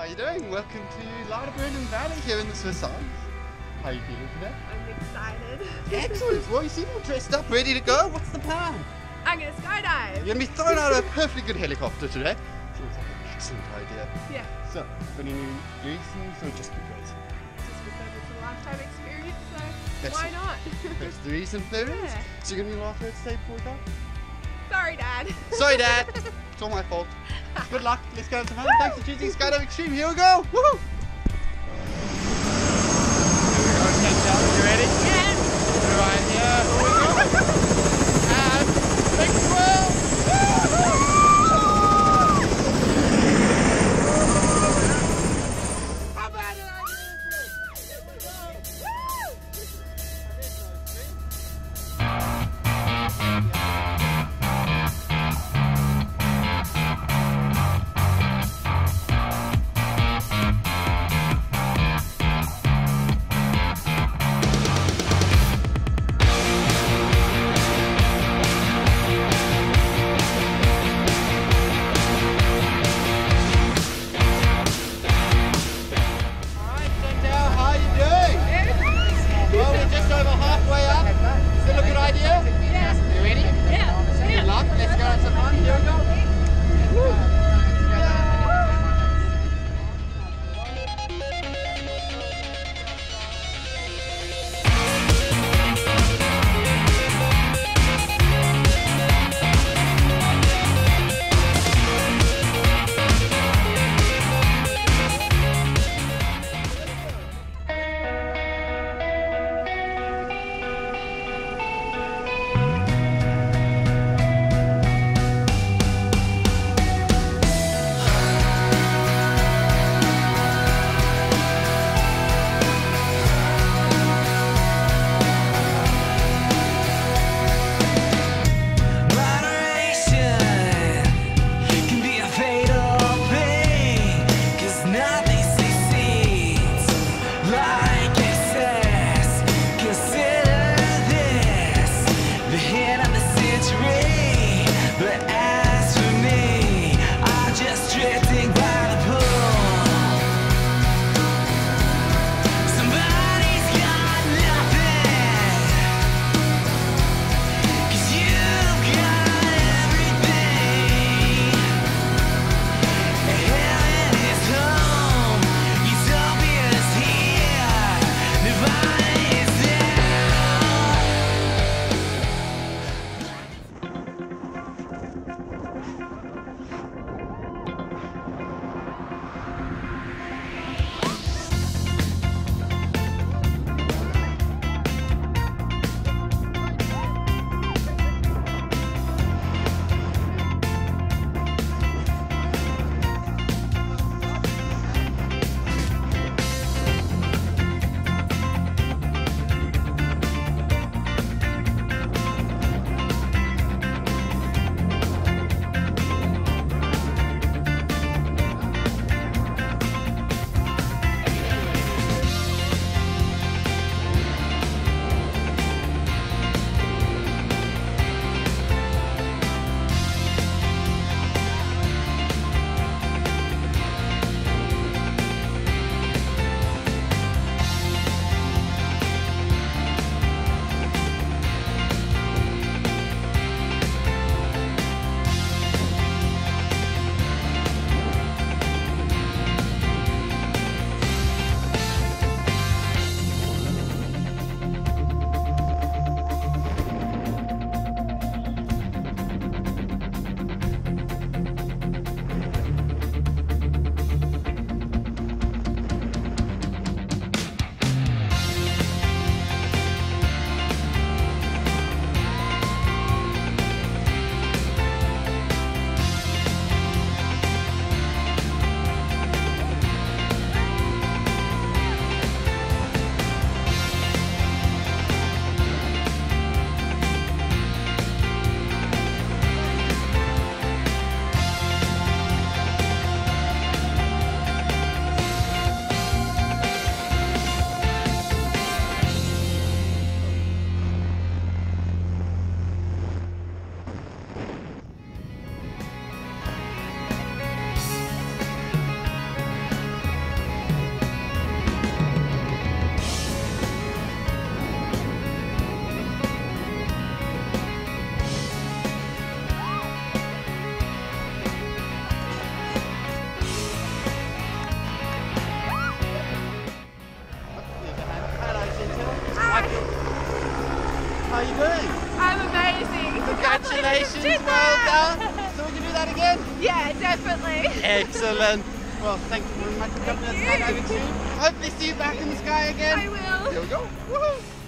How are you doing? Welcome to Lauterbrunnen Valley here in the Swiss Alps. How are you feeling today? I'm excited. Excellent. Well, you seem all dressed up, ready to go. What's the plan? I'm gonna skydive. You're gonna be thrown out of a perfectly good helicopter today. Seems like an excellent idea. Yeah. So, got any reasons or just because? Just because it's a lifetime experience, so That's why it. not? That's the reason there is. Yeah. So you're gonna be lost today before we go? Sorry, Dad. Sorry, Dad. It's all my fault. Good luck. Let's go some fun. Thanks for choosing Skydive Xdream. Here we go. Woohoo! Here we go. You ready? Yes. Right here. Here we go. Congratulations, Did well that. done. So we can do that again? Yeah, definitely. Excellent. Well, thank you very much for coming to the Thank skydiving team. Hopefully see you back in the sky again. I will. Here we go. Woohoo!